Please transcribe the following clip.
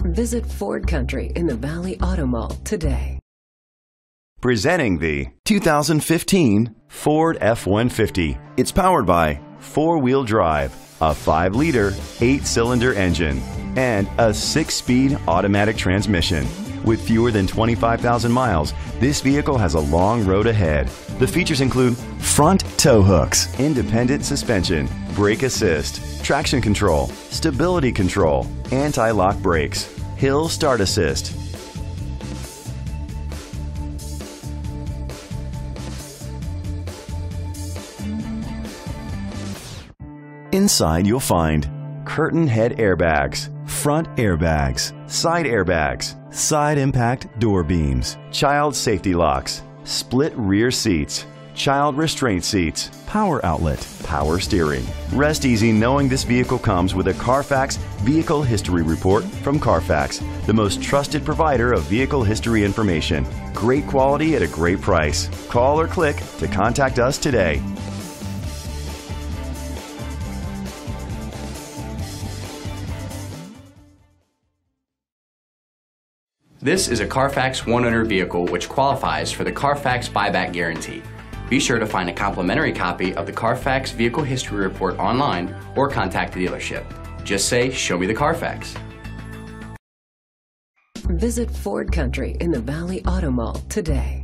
Visit Ford Country in the Valley Auto Mall today. Presenting the 2015 Ford F-150. It's powered by four-wheel drive, a 5-liter, 8-cylinder engine, and a 6-speed automatic transmission. With fewer than 25,000 miles, this vehicle has a long road ahead. The features include front tow hooks, independent suspension, brake assist, traction control, stability control, anti-lock brakes, hill start assist, Inside, you'll find curtain head airbags, front airbags, side airbags, side impact door beams, child safety locks, split rear seats, child restraint seats, power outlet, power steering. Rest easy knowing this vehicle comes with a Carfax Vehicle History Report from Carfax, the most trusted provider of vehicle history information. Great quality at a great price. Call or click to contact us today. This is a Carfax one owner vehicle which qualifies for the Carfax buyback guarantee. Be sure to find a complimentary copy of the Carfax Vehicle History Report online or contact the dealership. Just say, Show me the Carfax. Visit Ford Country in the Valley Auto Mall today.